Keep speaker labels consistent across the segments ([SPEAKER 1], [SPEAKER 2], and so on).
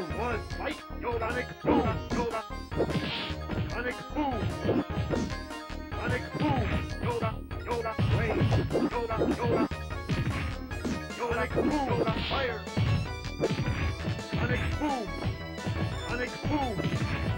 [SPEAKER 1] was fight Yolanic Boom! Yolan Yolanic Boom! Yolanic Boom! Yolan Yolan Wave! Yolan Yolan Yolanic Boom! Yolan Fire! Yolanic Boom! Yolanic Boom!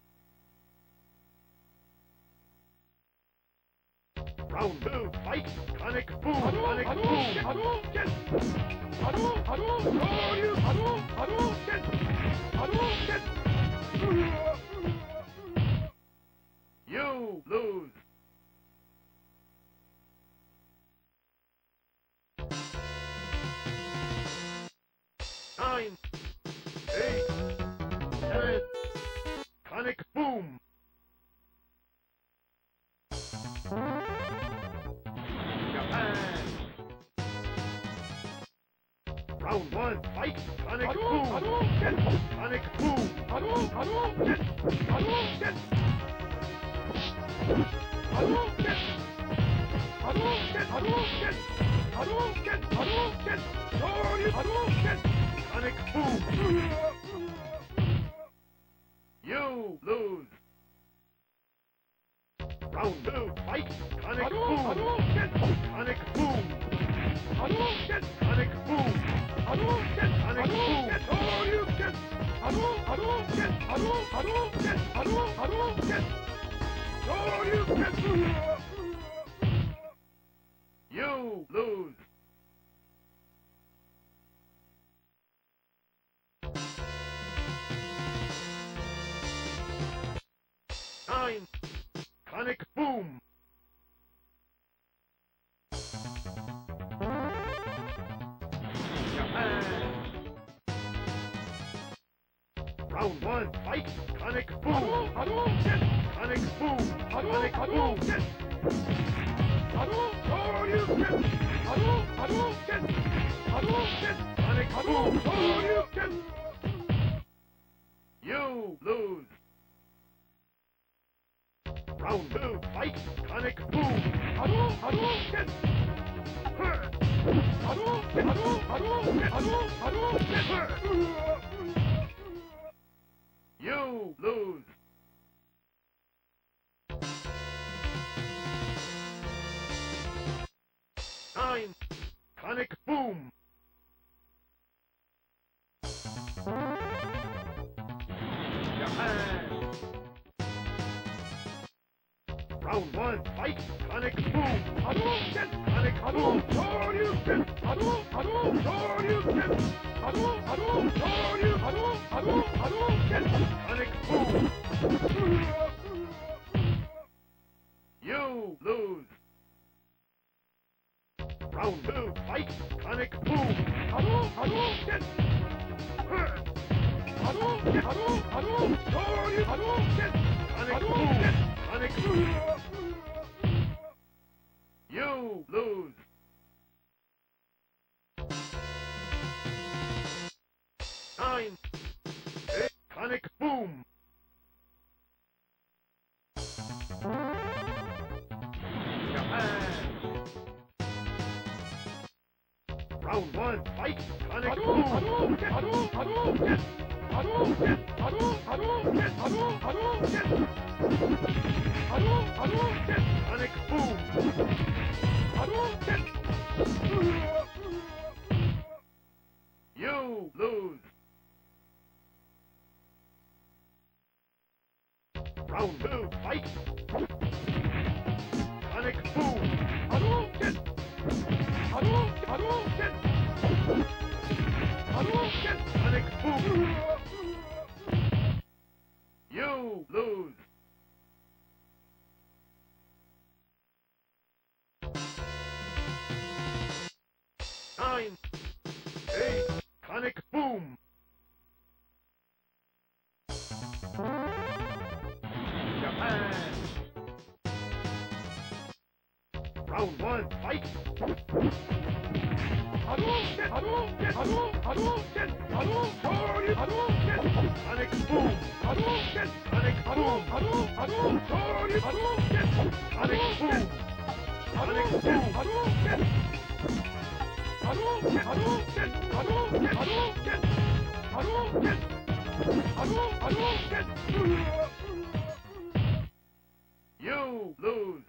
[SPEAKER 1] fight, you lose. You lose. Nine. Sonic Boom. Japan. Round one, fight! Sonic Boom! Sonic Boom! Sonic Boom! Sonic Boom! 可能 You lose! Round two, fight! Sonic boom! Hadouken! Hadouken! Hadouken! Shoryuken! Sonic boom! Sonic boom! Sonic boom! Japan! Round one, fight! Hadouken! Hadouken! Hadouken! Hadouken! Hadouken! Sonic boom! Hadouken! Sonic boom! Hadouken! Hadouken! Sonic boom! Sonic boom! Hadouken! Hadouken! You lose.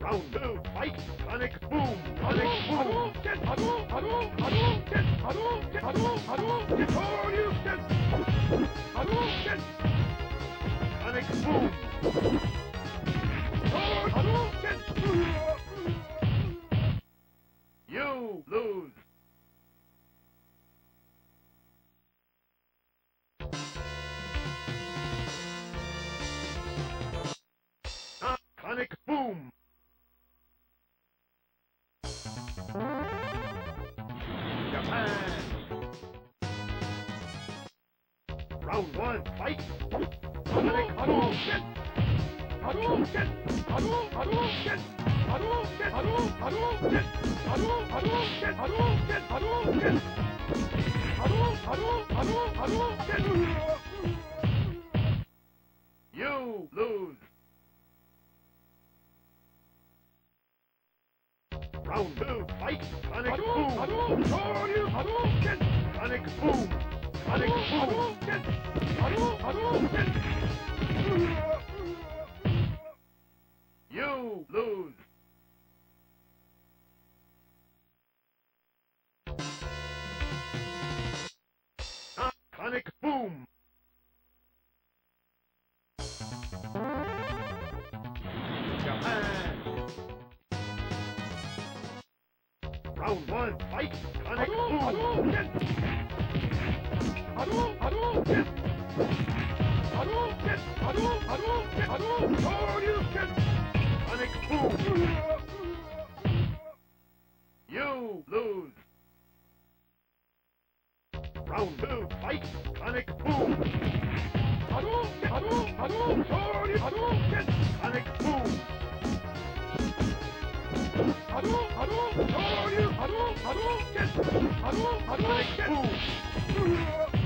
[SPEAKER 1] Round two, fight, sonic boom, sonic boom. Get huddle, huddle, huddle, get huddle, get huddle, huddle, get all you get. Huddle, get. Sonic boom. Huddle, get. You lose! Sonic boom! Japan! Round one, fight! Sonic Hadouken! Hadouken! Hadouken! Hadouken! You lose. Round two, fight, You lose! sonic boom! Japan! Round 1, fight! Sonic boom! Hado! Hado! Hado! Hado! Hado! Hado! Sonic boom! You lose! Round two, fight! Sonic Boom! Hadou! Hadou! Hadou! Sorry! Hadou! Yes! Sonic Boom! Hadou! Hadou! Sorry! Hadou! Hadou! Yes! Hadou! Hadou! Yes! Boom!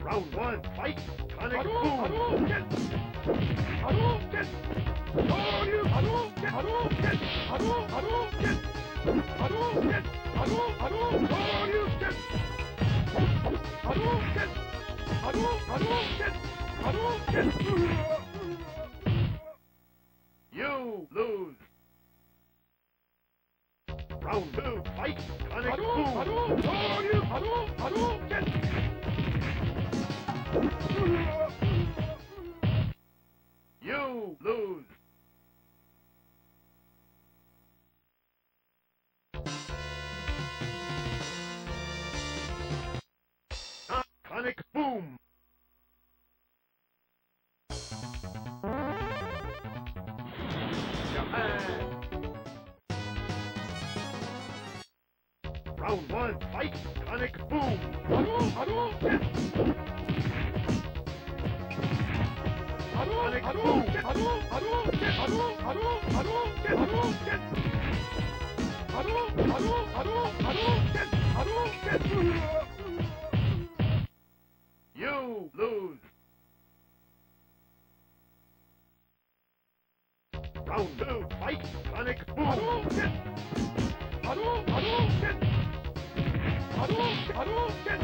[SPEAKER 1] Round one, fight! Sonic Boom! Hadouken! Hadouken! Hadouken! Hadouken! Hadouken! Hadouken! Hadouken! Hadouken! Hadouken! Hadouken! Hadouken! Hadouken! Round two, fight, Sonic Boom! Hadouken! Hadouken! Hadouken! Hadouken!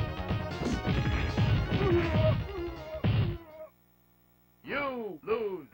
[SPEAKER 1] You lose!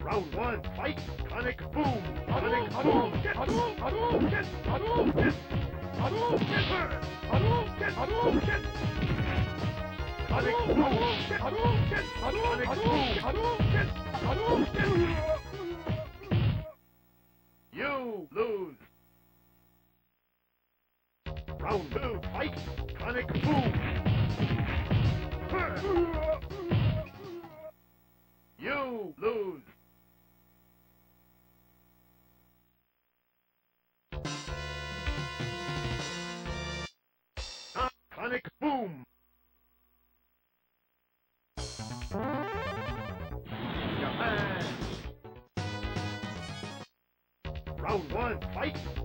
[SPEAKER 1] Round one, fight! Sonic boom! Sonic huddle! Get huddle! Huddle! Get huddle! Get huddle! Get her! Huddle! Get huddle! Get Sonic boom! Get huddle! Get huddle! Sonic boom! Huddle! Get huddle! Get You lose! Round two, fight! Sonic boom! Bye.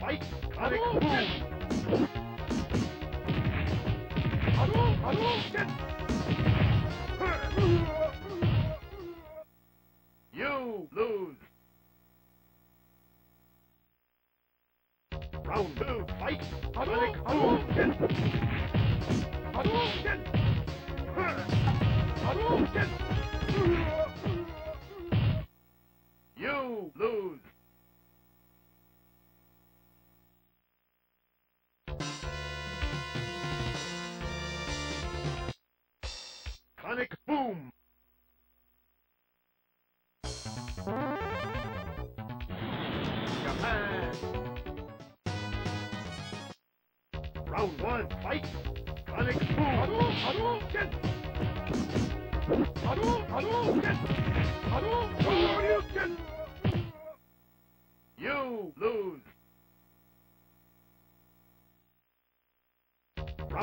[SPEAKER 1] fight, Come on!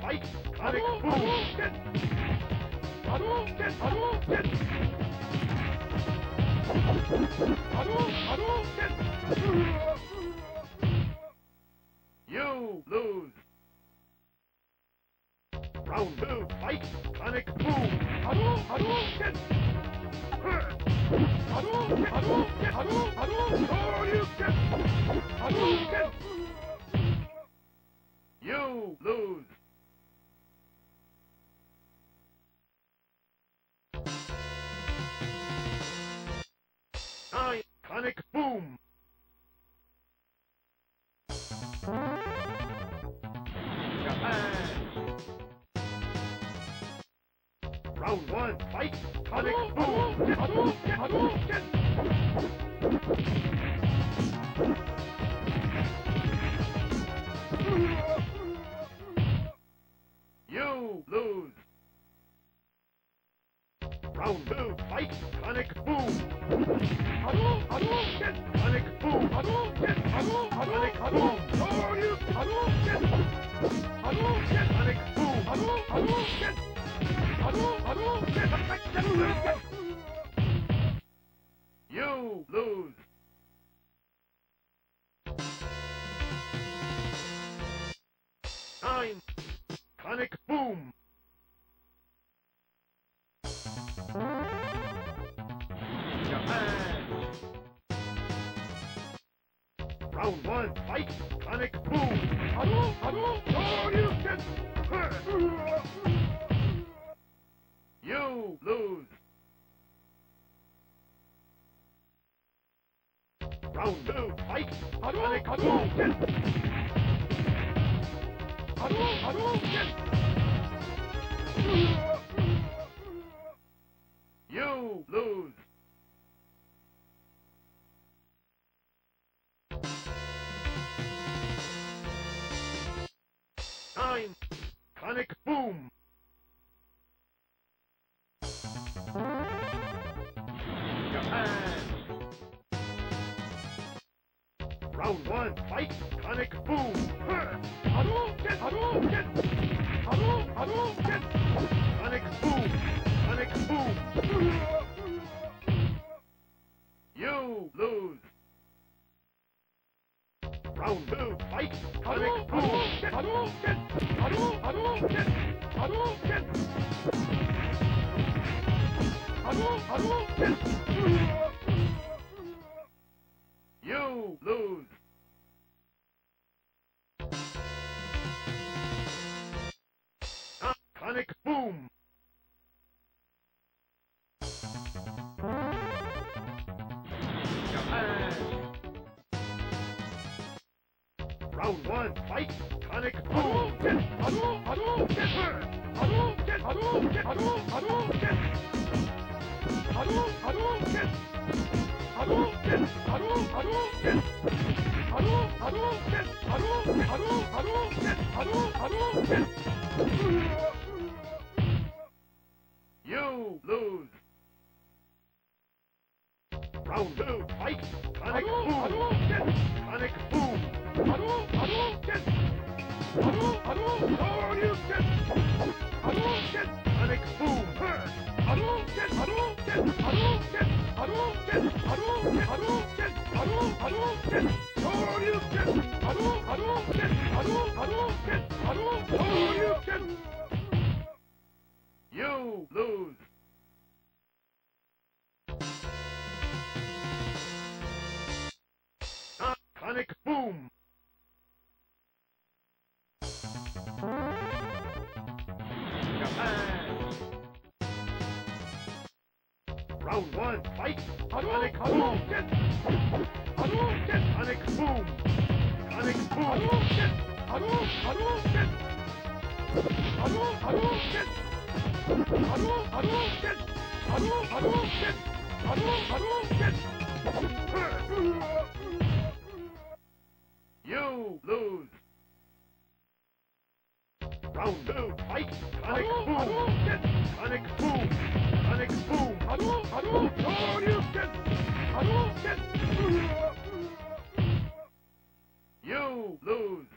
[SPEAKER 1] fight! Sonic Boom! Hadouken! Hadouken! Hadouken! You lose! Round two, fight! Sonic Boom! Hadou- Hadouken! Hadouken! Hadouken! Hadouken! Hadouken! You lose! Sonic Boom! Japan! Round one, fight! Sonic Boom! Hadouken! Hadouken! You lose! Round two, fight! Sonic Boom! Hadou- Hadouken! Sonic Boom! Hadouken! Hadou- Sonic Boom! Hadouken! Hadouken! Sonic Boom! Hadou- Hadouken! Hadou- Hadouken! You lose! One, fight! Sonic Boom! Hadou- Hadou- Hadouken! You lose! Sonic boom! Japan! Round one, fight! Sonic Hadouken! Hadouken! Sonic boom! Sonic boom! Hadouken! Hadou, Hadouken! Hadou, Hadouken! Hadou, Hadouken! Hadou, Hadouken! Hadou, Hadouken! Lose!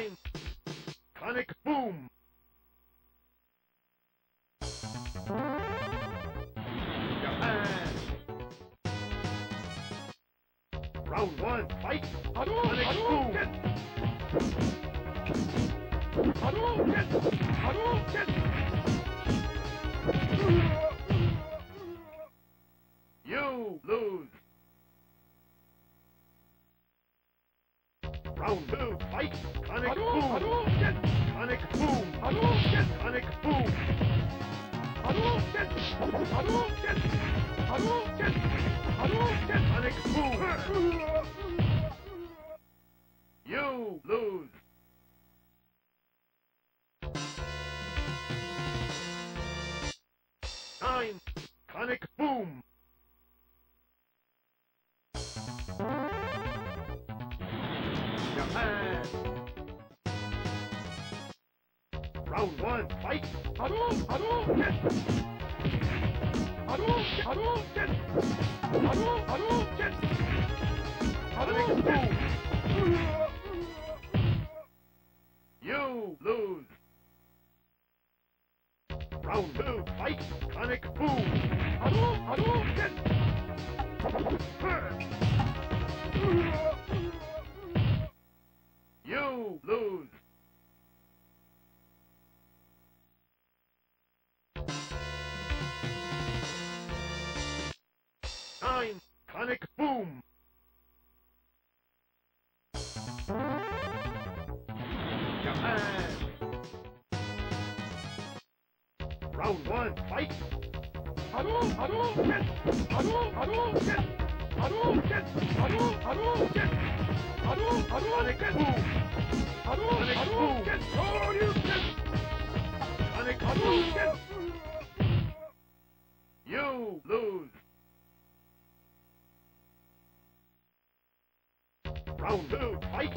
[SPEAKER 1] Nine! Sonic boom! Japan! Round one, fight! Sonic boom! Hadouken! Hadouken! You lose! Round two, fight! Sonic boom! Sonic boom! Sonic boom! Sonic boom! You lose! Nine! Sonic boom! Round one, fight! Hadou, Hadouken! Hadou, Hadouken! Hadou, Hadouken! Hadouken! You lose! Round two, fight! Sonic boom! Hadou, Hadouken! You lose. Round two, fight!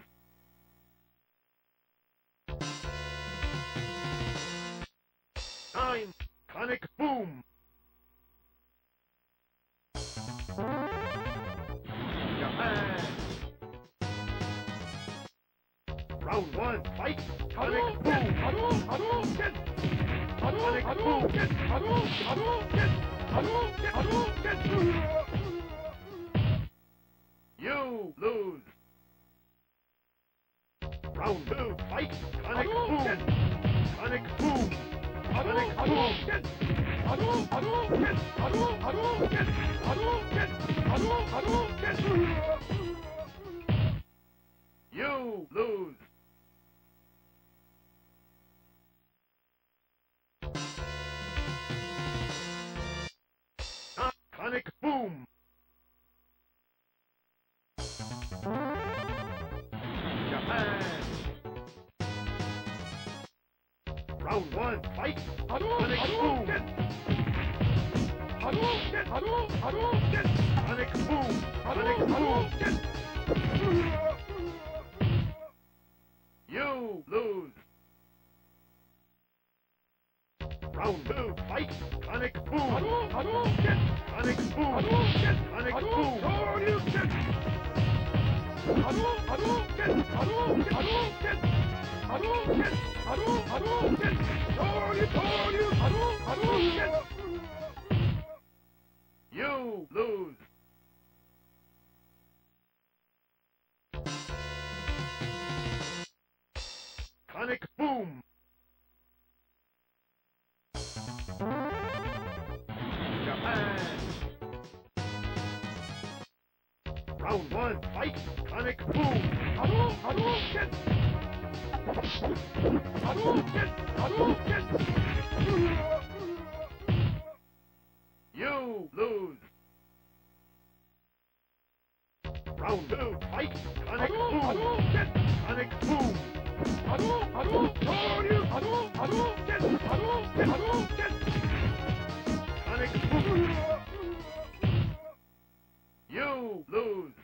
[SPEAKER 1] Sonic Boom! Japan! Round one, fight! Sonic Boom! Hadouken! Sonic Boom! You lose! Round two, fight! Sonic Boom! Sonic Boom! You lose. Boom. You lose.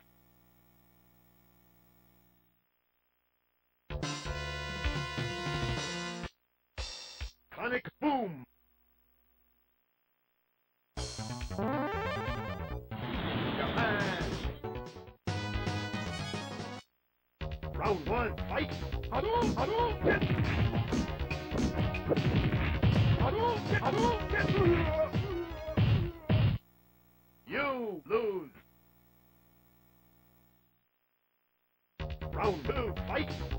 [SPEAKER 1] Bye.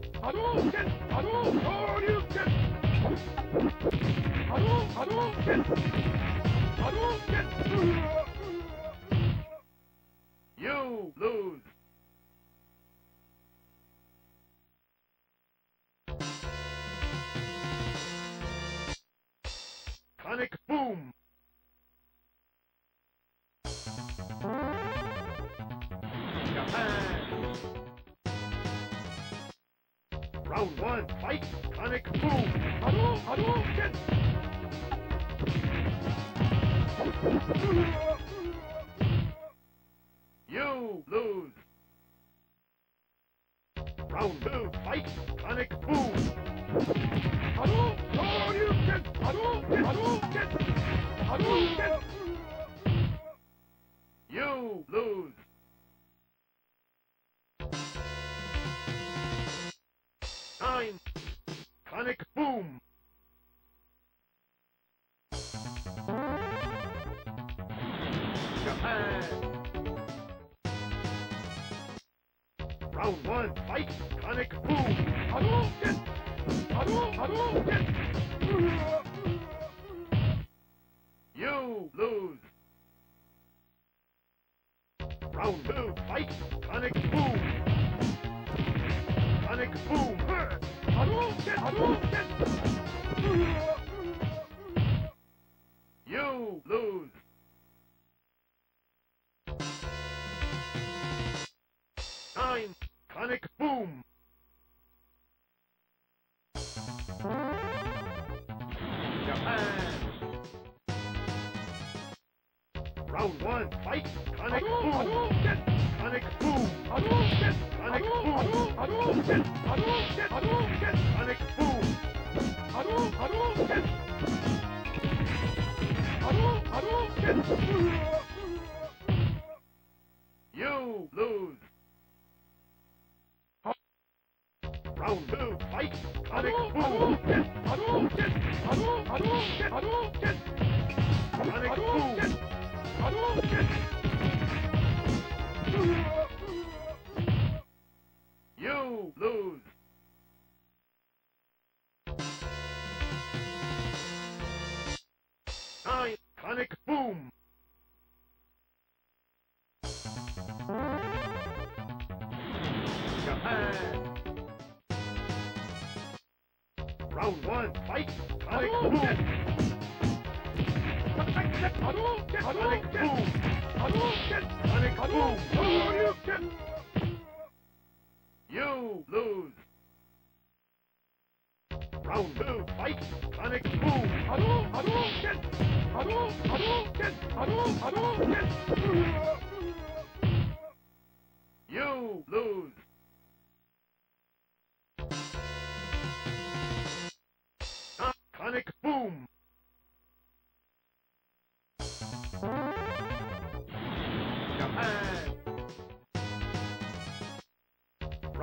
[SPEAKER 1] You lose. Round two, fight, Sonic Boom. Hadouken! Hadouken! Hadouken! Hadouken! You lose. Nine, Sonic Boom. Round one, fight, Sonic Boom. Hadouken! Hadou- Hadouken! You lose. Round two, fight, Sonic Boom. Sonic Boom. Hadouken! Hadouken! You lose. Sonic Boom. Japan. Round one, fight, Sonic Boom. Sonic Boom. Sonic Boom. Sonic Boom. Sonic Boom. You lose. Nine, Sonic Boom.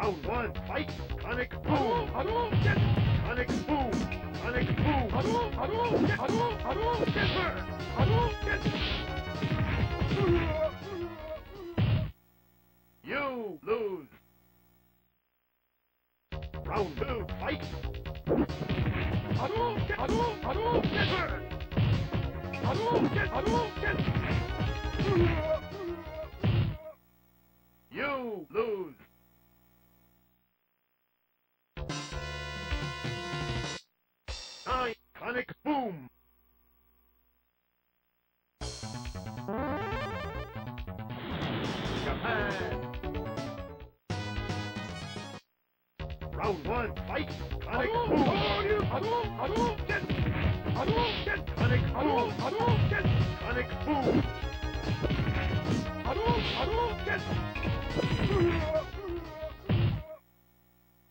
[SPEAKER 1] Round one, fight, Sonic Boom. Sonic Boom. Sonic Boom. You lose. Round two, fight. You lose. Sonic Boom. Japan. Round one, fight, Sonic Boom. Sonic Boom. Sonic Boom.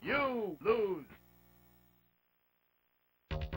[SPEAKER 1] You lose.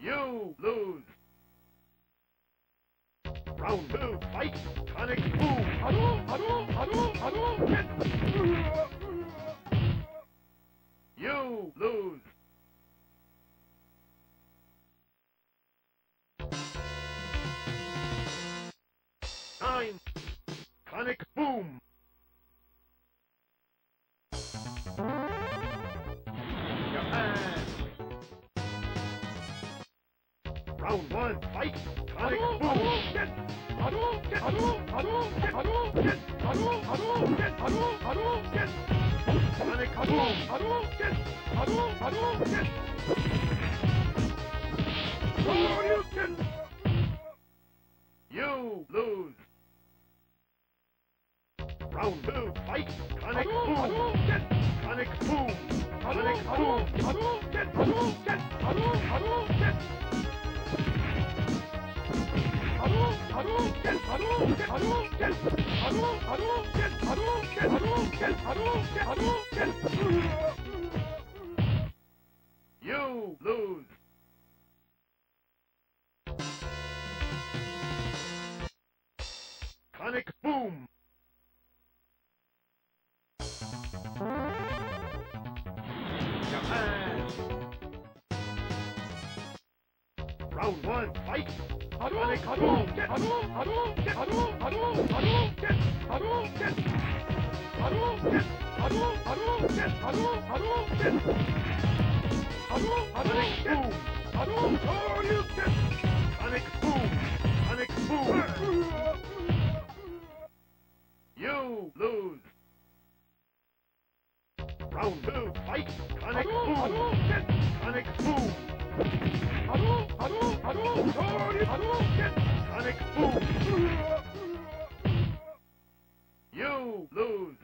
[SPEAKER 1] You lose. Round two, fight. Sonic boom. You lose. Sonic Boom! Japan! Round one, fight! Sonic Boom! Get! You lose! Round two, fight! Boom! Get! Boom! Boom! Get! Get! Get! You lose! Sonic Boom! Round one, fight! Hadouken, Hadouken, get Hadouken, get Hadouken, Hadouken, get Hadouken, get Hadouken, get Hadouken, Hadouken, get Hadouken, Hadouken, get boom! Hadouken, boom! You lose! Round two, fight! Hadouken, Boom, get boom! You lose.